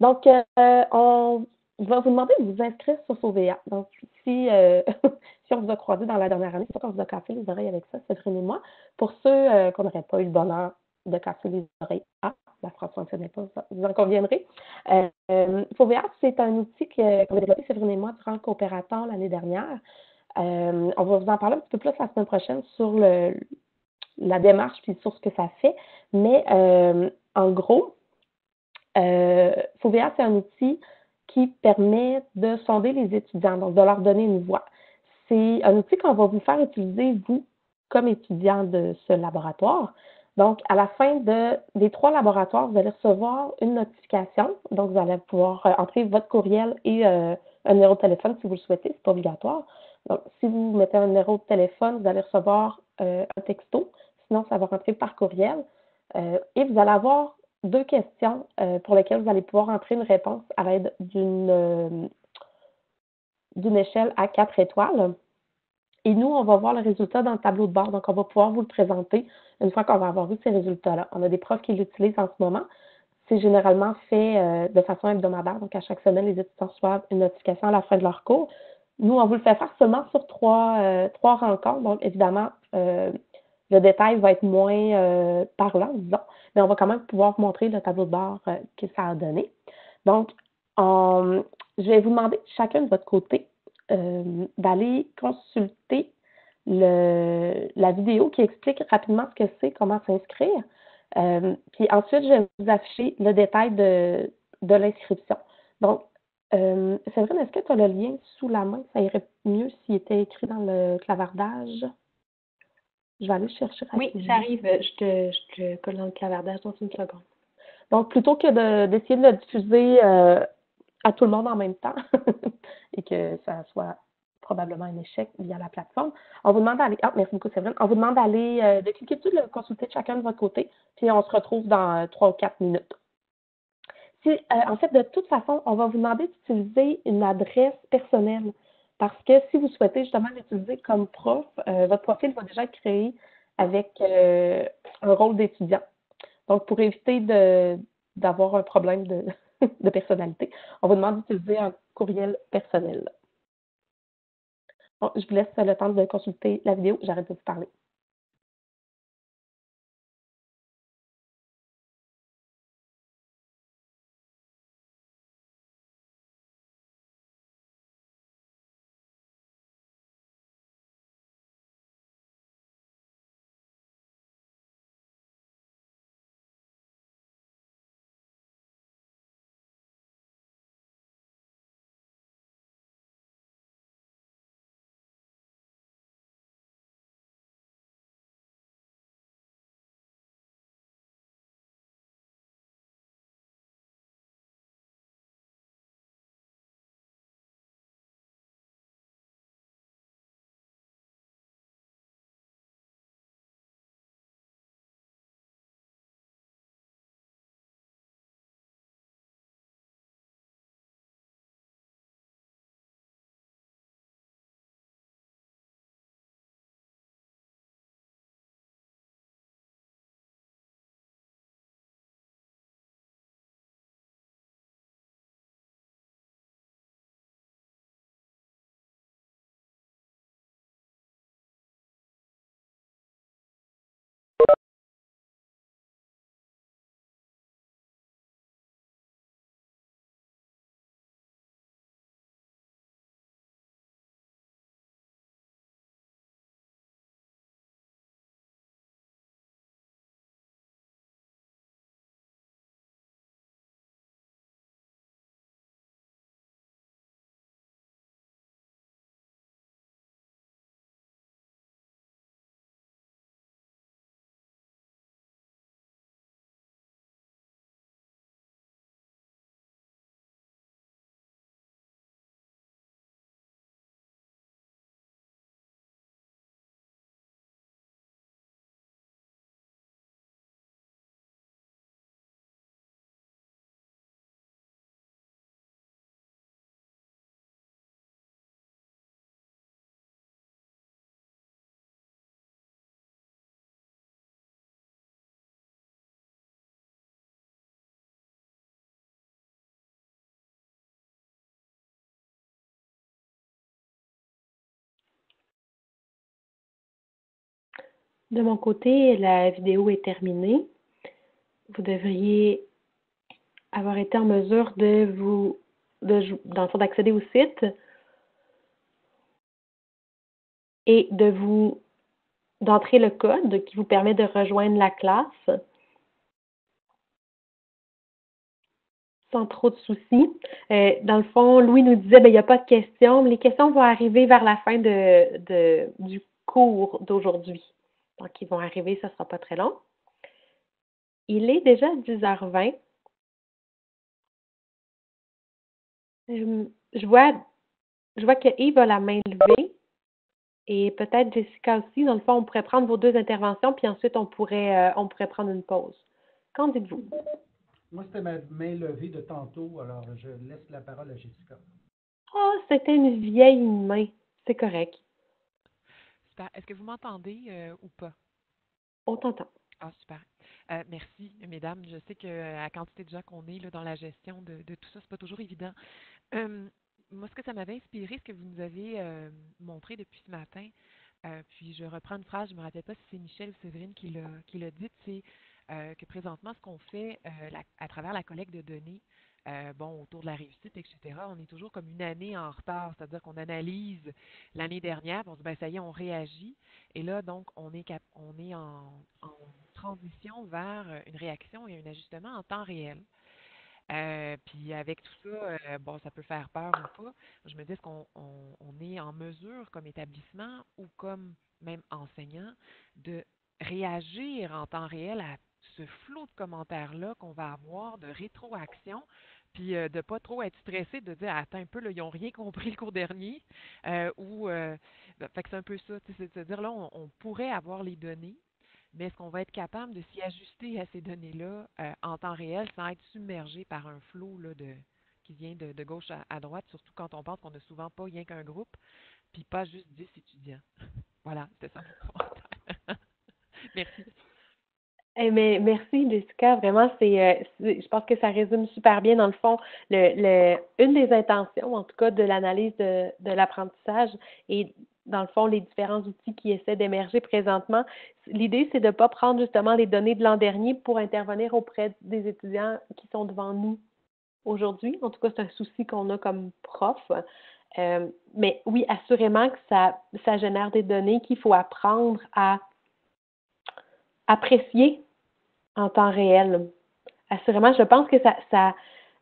Donc, euh, on va vous demander de vous inscrire sur Sauvea. Donc, si, euh, si on vous a croisé dans la dernière année, c'est qu'on vous a cassé les oreilles avec ça, c'est et moi. Pour ceux euh, qu'on n'aurait pas eu le bonheur de casser les oreilles à, la ne fonctionnait pas, vous en conviendrez. Euh, c'est un outil qu'on a développé, Séverine et moi, durant le coopérateur l'année dernière. on va vous en parler un petit peu plus la semaine prochaine sur le, la démarche puis sur ce que ça fait. Mais en gros, euh, c'est un outil qui permet de sonder les étudiants, donc de leur donner une voix. C'est un outil qu'on va vous faire utiliser, vous, comme étudiant de ce laboratoire. Donc, à la fin de, des trois laboratoires, vous allez recevoir une notification. Donc, vous allez pouvoir euh, entrer votre courriel et euh, un numéro de téléphone si vous le souhaitez, c'est pas obligatoire. Donc, si vous mettez un numéro de téléphone, vous allez recevoir euh, un texto. Sinon, ça va rentrer par courriel. et vous allez avoir deux questions euh, pour lesquelles vous allez pouvoir entrer une réponse à l'aide d'une euh, d'une échelle à quatre étoiles. Et nous, on va voir le résultat dans le tableau de bord. Donc, on va pouvoir vous le présenter une fois qu'on va avoir vu ces résultats-là. On a des profs qui l'utilisent en ce moment. C'est généralement fait euh, de façon hebdomadaire. Donc, à chaque semaine, les étudiants reçoivent une notification à la fin de leur cours. Nous, on vous le fait faire seulement sur trois, trois rencontres. Donc, évidemment, le détail va être moins parlant, disons mais on va quand même pouvoir montrer le tableau de bord euh, que ça a donné. Donc, je vais vous demander chacun de votre côté euh, d'aller consulter la vidéo qui explique rapidement ce que c'est, comment s'inscrire. Euh, puis ensuite, je vais vous afficher le détail de, l'inscription. Donc, euh, Séverine, est-ce que tu as le lien sous la main? Ça irait mieux s'il était écrit dans le clavardage? Je vais aller chercher Oui, ça arrive. Je te, je te colle dans le clavardage dans une seconde. Donc, plutôt que d'essayer de, le diffuser euh, à tout le monde en même temps et que ça soit probablement un échec via la plateforme, on vous demande d'aller. Ah, merci beaucoup, Séverine. On vous demande d'aller, euh, de cliquer dessus, de le consulter chacun de votre côté, puis on se retrouve dans euh, trois ou quatre minutes. Si, en fait, de toute façon, on va vous demander d'utiliser une adresse personnelle. Parce que si vous souhaitez justement l'utiliser comme prof, euh, votre profil va déjà être créé avec euh, un rôle d'étudiant. Donc, pour éviter d'avoir un problème de, personnalité, on vous demande d'utiliser un courriel personnel. Je vous laisse le temps de consulter la vidéo. J'arrête de vous parler. De mon côté, la vidéo est terminée. Vous devriez avoir été en mesure de vous, de, d'accéder au site et de vous, d'entrer le code qui vous permet de rejoindre la classe sans trop de soucis. Euh, dans le fond, Louis nous disait, ben, il n'y a pas de questions, mais les questions vont arriver vers la fin du cours d'aujourd'hui. Donc, ils vont arriver, ça ne sera pas très long. Il est déjà 10h20. Euh, je vois, je vois que Yves a la main levée et peut-être Jessica aussi. Dans le fond, on pourrait prendre vos deux interventions, puis ensuite on pourrait, euh, on pourrait prendre une pause. Qu'en dites-vous? Moi, c'était ma main levée de tantôt, alors je laisse la parole à Jessica. Oh, c'était une vieille main. C'est correct. Super. Est-ce que vous m'entendez euh, ou pas? On t'entend. Ah, super. Euh, merci, mesdames. Je sais que la quantité de gens qu'on est là, dans la gestion de, tout ça, c'est pas toujours évident. moi, ce que ça m'avait inspiré, ce que vous nous avez euh, montré depuis ce matin, euh, puis je reprends une phrase, je ne me rappelle pas si c'est Michel ou Séverine qui l'a, qui l'a dit, c'est que présentement, ce qu'on fait à travers la collecte de données, bon, autour de la réussite, etc., on est toujours comme une année en retard, c'est-à-dire qu'on analyse l'année dernière, on se dit, ben, ça y est, on réagit, et là, donc, on est, cap- on est en transition vers euh, une réaction et un ajustement en temps réel. Euh, puis avec tout ça, euh, bon, ça peut faire peur ou pas. Je me dis qu'on on, est en mesure, comme établissement ou comme même enseignant, de réagir en temps réel à ce flot de commentaires-là qu'on va avoir, de rétroaction, puis de de pas trop être stressé, de dire attends un peu, là, ils n'ont rien compris le cours dernier, ou ben, fait que c'est un peu ça, c'est-à-dire là, on, pourrait avoir les données, mais est-ce qu'on va être capable de s'y ajuster à ces données-là euh, en temps réel sans être submergé par un flot là, de, qui vient de, gauche à, droite, surtout quand on pense qu'on n'a souvent pas rien qu'un groupe, puis pas juste 10 étudiants? voilà, c'était ça. Eh merci Jessica, vraiment euh, c'est, je pense que ça résume super bien dans le fond le, le une des intentions en tout cas de l'analyse de, de l'apprentissage et dans le fond, les différents outils qui essaient d'émerger présentement. L'idée, c'est de ne pas prendre justement les données de l'an dernier pour intervenir auprès des étudiants qui sont devant nous aujourd'hui. En tout cas, c'est un souci qu'on a comme prof. Euh, mais oui, assurément que ça, ça génère des données qu'il faut apprendre à apprécier en temps réel. Assurément, je pense que ça,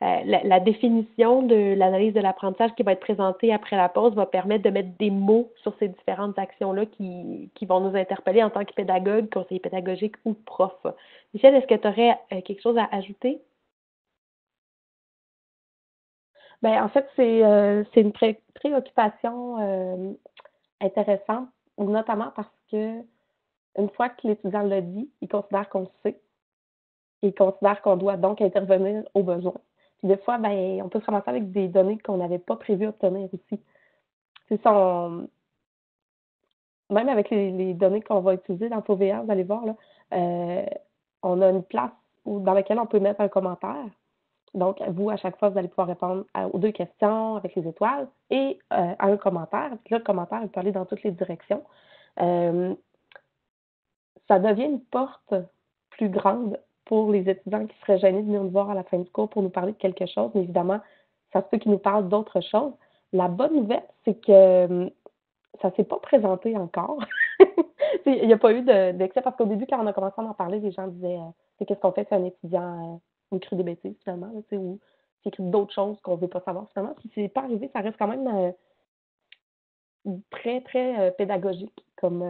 euh, la, définition de l'analyse de l'apprentissage qui va être présentée après la pause va permettre de mettre des mots sur ces différentes actions-là qui, qui vont nous interpeller en tant que pédagogue, conseiller pédagogique ou prof. Michel, est-ce que tu aurais euh, quelque chose à ajouter? Bien, en fait, c'est euh, une préoccupation intéressante, notamment parce que une fois que l'étudiant l'a dit, il considère qu'on sait. Il considère qu'on doit donc intervenir au besoin des fois, ben, on peut se ramasser avec des données qu'on n'avait pas prévu obtenir aussi. C'est ça, même avec les, données qu'on va utiliser dans POVA, vous allez voir, là, euh, on a une place où, dans laquelle on peut mettre un commentaire. Donc, vous, à chaque fois, vous allez pouvoir répondre aux deux questions avec les étoiles et euh, à un commentaire. Puis là, le commentaire, peut aller dans toutes les directions. Euh, ça devient une porte plus grande pour les étudiants qui seraient gênés de venir nous voir à la fin du cours pour nous parler de quelque chose, mais évidemment, ça se peut qu'ils nous parlent d'autres choses. La bonne nouvelle, c'est que hum, ça ne s'est pas présenté encore. Il n'y a pas eu d'excès parce qu'au début, quand on a commencé à en parler, les gens disaient euh, qu'est-ce qu'on fait si un étudiant euh, écrit des bêtises finalement, ou s'il écrit d'autres choses qu'on ne veut pas savoir finalement. Si c'est pas arrivé, ça reste quand même euh, très, très euh, pédagogique comme,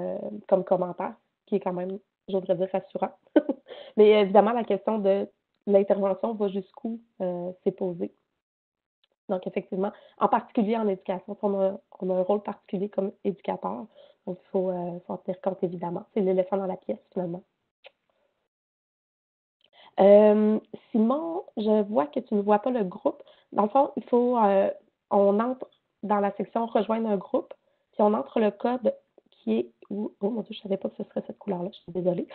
comme commentaire, qui est quand même, j'oserais dire, rassurant. Mais évidemment, la question de l'intervention va jusqu'où euh, c'est posé. Donc, effectivement, en particulier en éducation, on a, un rôle particulier comme éducateur. Donc, il faut euh, s'en tenir compte, évidemment. C'est l'éléphant dans la pièce, finalement. Euh, Simon, je vois que tu ne vois pas le groupe. Dans le fond, il faut, on entre dans la section Rejoindre un groupe, puis on entre le code qui est oh mon Dieu, je ne savais pas que ce serait cette couleur-là, je suis désolée.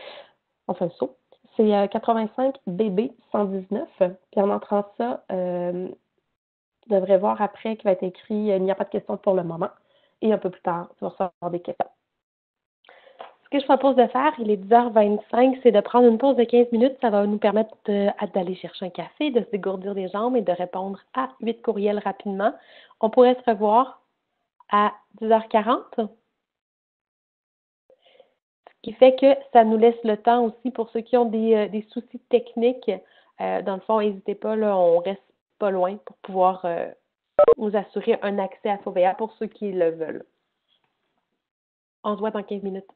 On fait un saut. C'est 85 BB 119. Puis en entrant ça, euh, tu devrais voir après qu'il va être écrit Il n'y a pas de questions pour le moment. Et un peu plus tard, tu vas recevoir des questions. ce que je propose de faire, il est 10h25, c'est de prendre une pause de 15 minutes. Ça va nous permettre d'aller chercher un café, de se dégourdir les jambes et de répondre à 8 courriels rapidement. On pourrait se revoir à 10h40. Qui fait que ça nous laisse le temps aussi pour ceux qui ont des, euh, soucis techniques. Euh, dans le fond, n'hésitez pas, là, on reste pas loin pour pouvoir euh, nous assurer un accès à FOVA pour ceux qui le veulent. On se voit dans 15 minutes.